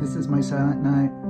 This is my silent night.